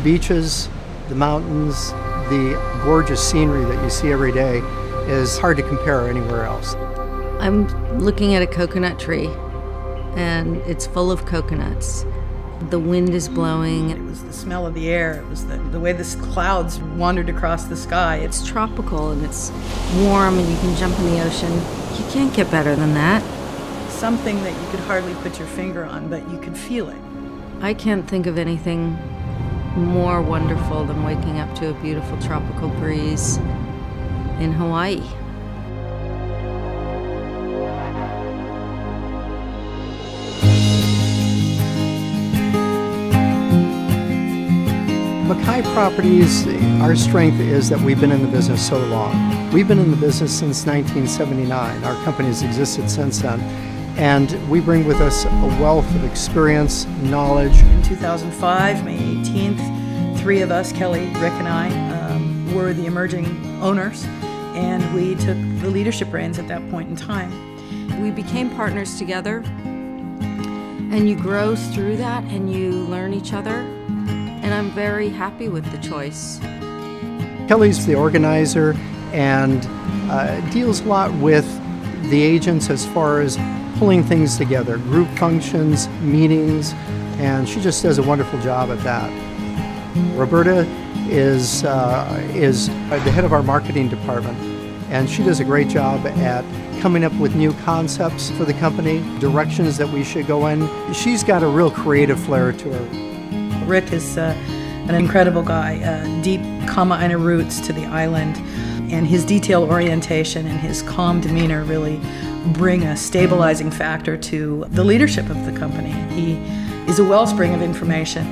The beaches, the mountains, the gorgeous scenery that you see every day is hard to compare anywhere else. I'm looking at a coconut tree and it's full of coconuts. The wind is blowing. It was the smell of the air. It was the, the way the clouds wandered across the sky. It's tropical and it's warm and you can jump in the ocean. You can't get better than that. Something that you could hardly put your finger on, but you could feel it. I can't think of anything more wonderful than waking up to a beautiful tropical breeze in Hawaii. Makai Properties, our strength is that we've been in the business so long. We've been in the business since 1979. Our company has existed since then. And we bring with us a wealth of experience, knowledge. In 2005, May 18th, three of us, Kelly, Rick, and I, um, were the emerging owners, and we took the leadership reins at that point in time. We became partners together, and you grow through that and you learn each other and I'm very happy with the choice. Kelly's the organizer and uh, deals a lot with the agents as far as pulling things together, group functions, meetings, and she just does a wonderful job at that. Roberta is, uh, is the head of our marketing department, and she does a great job at coming up with new concepts for the company, directions that we should go in. She's got a real creative flair to her. Rick is uh, an incredible guy, uh, deep Kama'aina roots to the island, and his detail orientation and his calm demeanor really bring a stabilizing factor to the leadership of the company. He is a wellspring of information.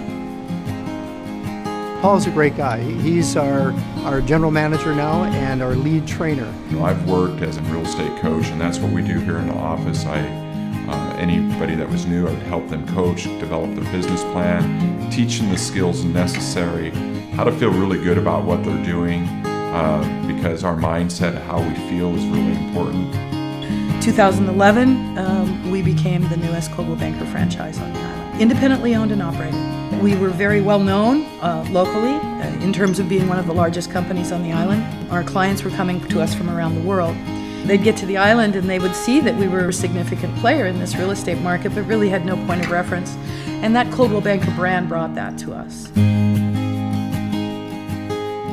Paul's a great guy. He's our, our general manager now and our lead trainer. You know, I've worked as a real estate coach, and that's what we do here in the office. I uh, anybody that was new, I would help them coach, develop their business plan, teach them the skills necessary, how to feel really good about what they're doing, uh, because our mindset, how we feel, is really important. 2011, um, we became the newest Coldwell Banker franchise on the island, independently owned and operated. We were very well known uh, locally uh, in terms of being one of the largest companies on the island. Our clients were coming to us from around the world. They'd get to the island and they would see that we were a significant player in this real estate market, but really had no point of reference. And that Coldwell Banker brand brought that to us.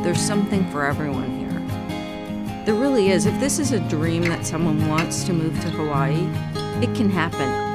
There's something for everyone here. There really is. If this is a dream that someone wants to move to Hawaii, it can happen.